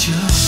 just